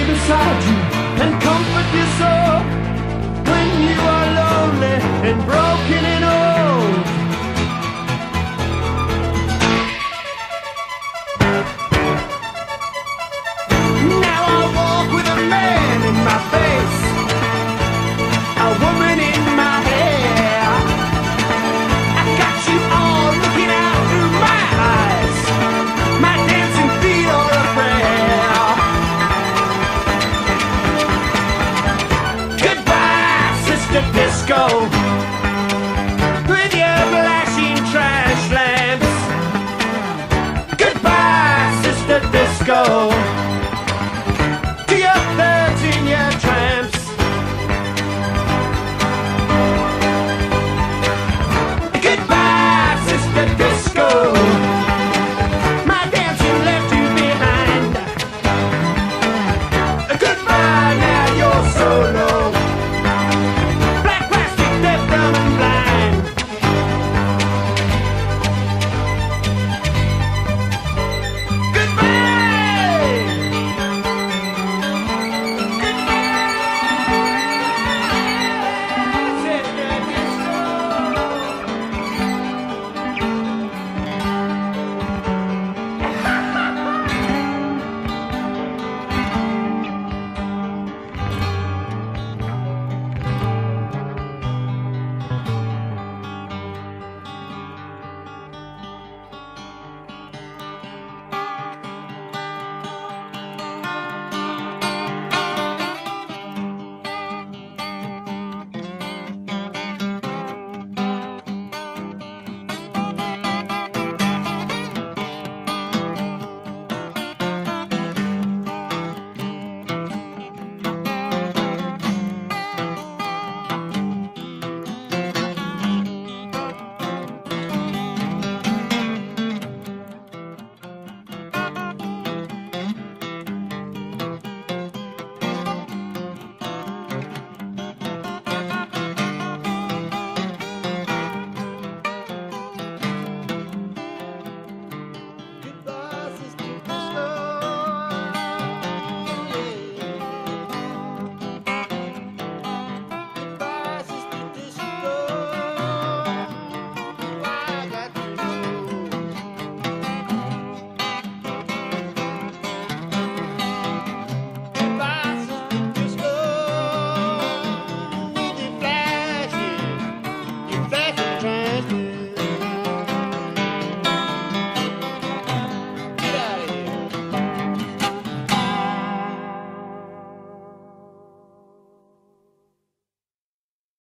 Stay beside you go.